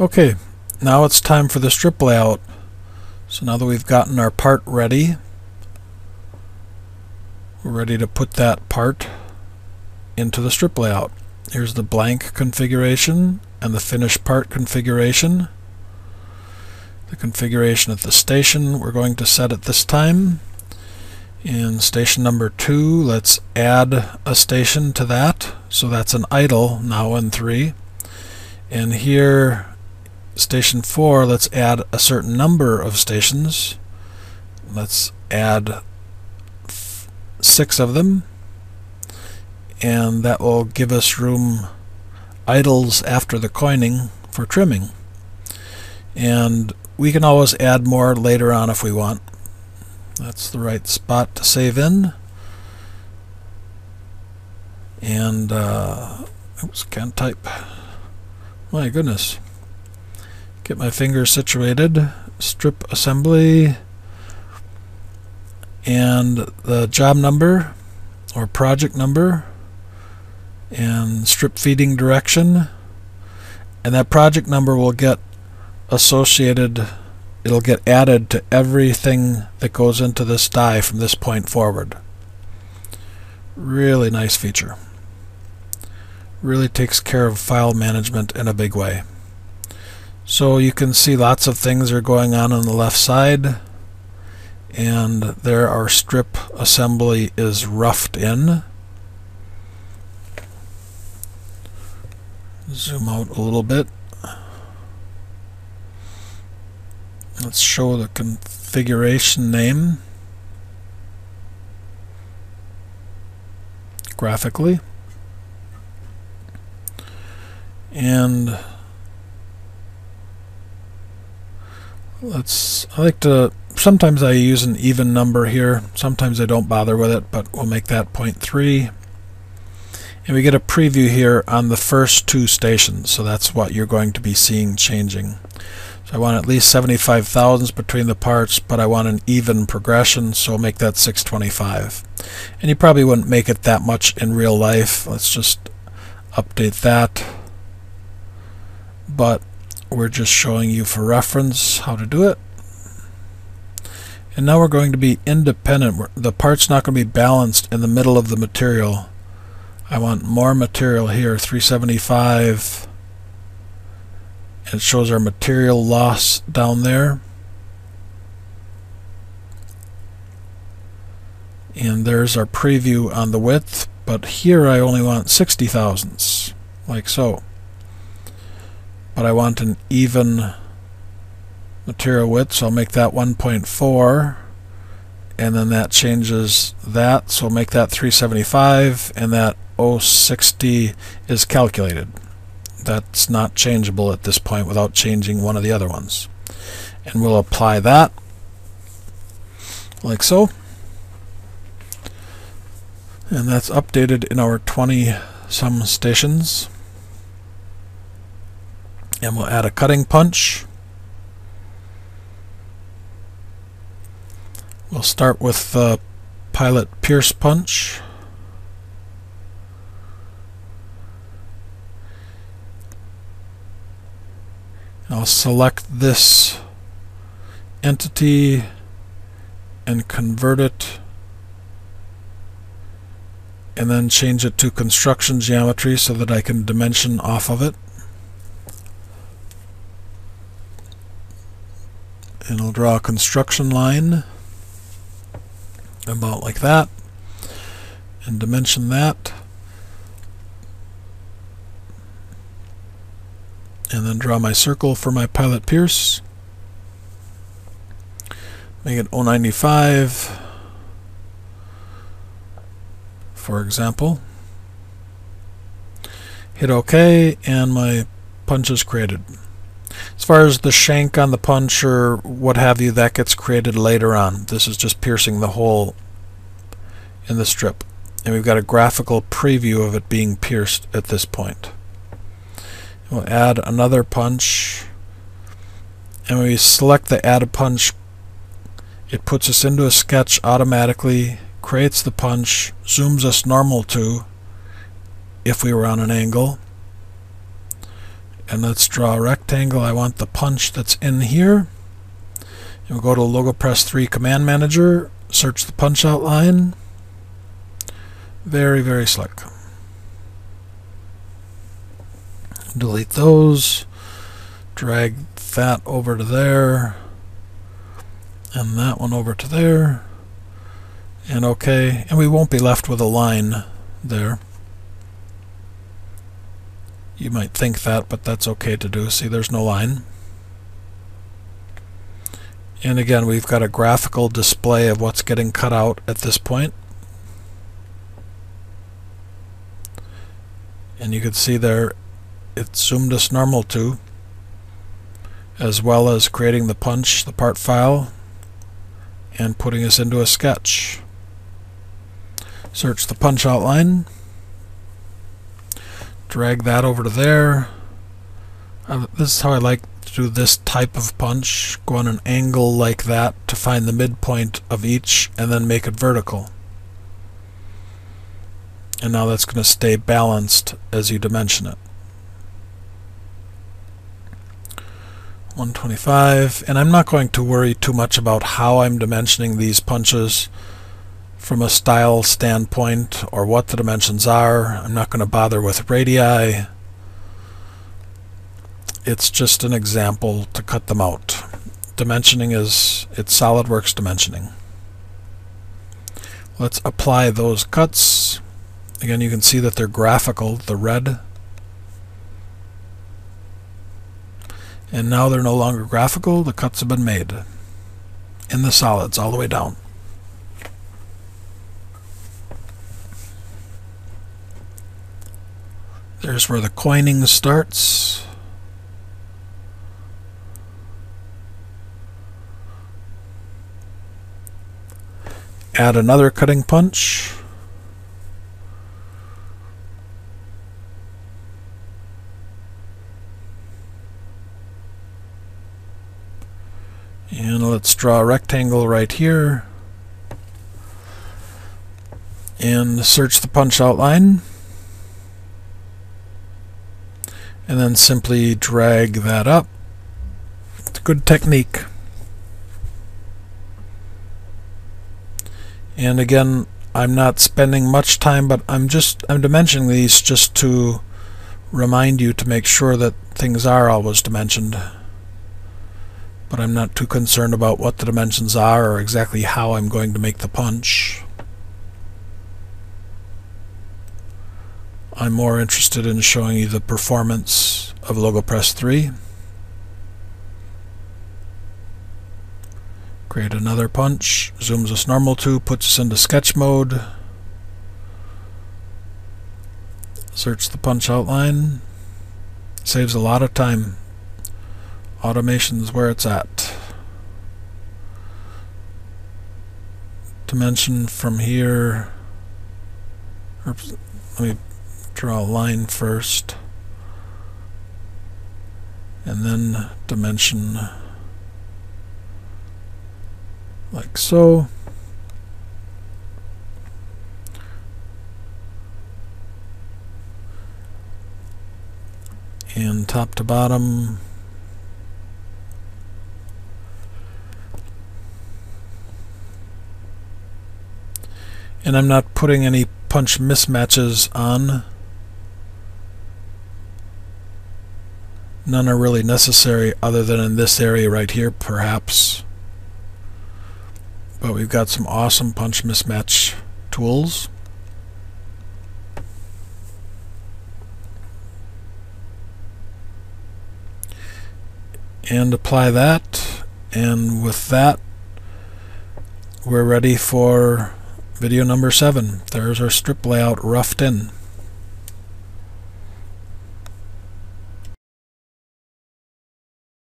Okay, now it's time for the strip layout. So now that we've gotten our part ready, we're ready to put that part into the strip layout. Here's the blank configuration and the finished part configuration. The configuration at the station we're going to set at this time. In station number 2, let's add a station to that. So that's an idle now in 3. And here station 4, let's add a certain number of stations. Let's add six of them and that will give us room idles after the coining for trimming. And we can always add more later on if we want. That's the right spot to save in. And, uh, oops, can't type. My goodness get my fingers situated, strip assembly, and the job number or project number, and strip feeding direction. And that project number will get associated, it'll get added to everything that goes into this die from this point forward. Really nice feature. Really takes care of file management in a big way. So you can see lots of things are going on on the left side and there our strip assembly is roughed in. Zoom out a little bit. Let's show the configuration name graphically. And let's I like to sometimes I use an even number here. Sometimes I don't bother with it but we'll make that 0.3 and we get a preview here on the first two stations so that's what you're going to be seeing changing. So I want at least 75 thousandths between the parts but I want an even progression so I'll make that 625 and you probably wouldn't make it that much in real life. Let's just update that. But we're just showing you for reference how to do it. And now we're going to be independent. The part's not going to be balanced in the middle of the material. I want more material here, 375. It shows our material loss down there. And there's our preview on the width, but here I only want 60 thousandths, like so but I want an even material width so I'll make that 1.4 and then that changes that so I'll make that 375 and that 060 is calculated. That's not changeable at this point without changing one of the other ones. And we'll apply that like so. And that's updated in our 20 some stations and we'll add a cutting punch. We'll start with the pilot pierce punch. I'll select this entity and convert it and then change it to construction geometry so that I can dimension off of it. And I'll draw a construction line about like that. And dimension that. And then draw my circle for my pilot pierce. Make it 095 for example. Hit OK and my punch is created as far as the shank on the punch or what have you, that gets created later on. This is just piercing the hole in the strip. And we've got a graphical preview of it being pierced at this point. We'll add another punch. And we select the add a punch, it puts us into a sketch automatically, creates the punch, zooms us normal to if we were on an angle and let's draw a rectangle. I want the punch that's in here. And we'll go to Logopress 3 Command Manager, search the punch outline. Very, very slick. Delete those. Drag that over to there. And that one over to there. And OK. And we won't be left with a line there. You might think that, but that's okay to do. See, there's no line. And again, we've got a graphical display of what's getting cut out at this point. And you can see there it's zoomed us normal to, as well as creating the punch, the part file, and putting us into a sketch. Search the punch outline, drag that over to there. Uh, this is how I like to do this type of punch, go on an angle like that to find the midpoint of each and then make it vertical. And now that's going to stay balanced as you dimension it. 125 and I'm not going to worry too much about how I'm dimensioning these punches from a style standpoint or what the dimensions are. I'm not going to bother with radii it's just an example to cut them out. Dimensioning is, it's SolidWorks dimensioning. Let's apply those cuts. Again, you can see that they're graphical, the red. And now they're no longer graphical, the cuts have been made in the solids all the way down. There's where the coining starts. add another cutting punch. And let's draw a rectangle right here. And search the punch outline. And then simply drag that up. It's a good technique. and again I'm not spending much time but I'm just I'm dimensioning these just to remind you to make sure that things are always dimensioned but I'm not too concerned about what the dimensions are or exactly how I'm going to make the punch I'm more interested in showing you the performance of Logopress 3 Create another punch, zooms us normal to, puts us into sketch mode. Search the punch outline. Saves a lot of time. Automation is where it's at. Dimension from here. Oops, let me draw a line first. And then dimension like so. And top to bottom. And I'm not putting any punch mismatches on. None are really necessary other than in this area right here, perhaps. But we've got some awesome punch mismatch tools. And apply that. And with that, we're ready for video number seven. There's our strip layout roughed in.